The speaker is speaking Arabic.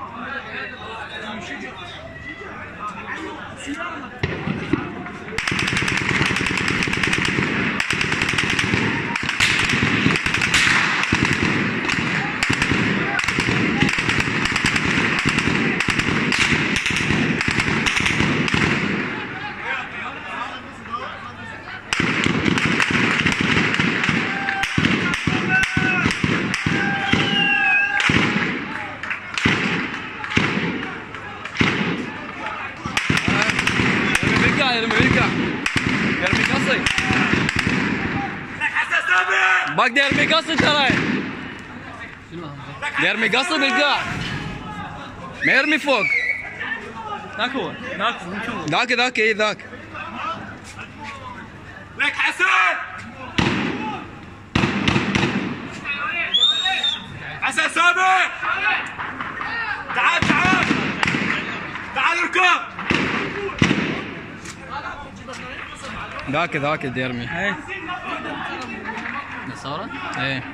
Come on. لا يرمي لك يرمي قصي بقدر يرمي قصي ترى يرمي قصي بالقاع ما يرمي فوق ذاك هو ذاك ذاك ذاك اي ذاك لك حسن حسن سامي تعال تعال تعال اركب ذاك ذاك اللي يرمي إيه إيه.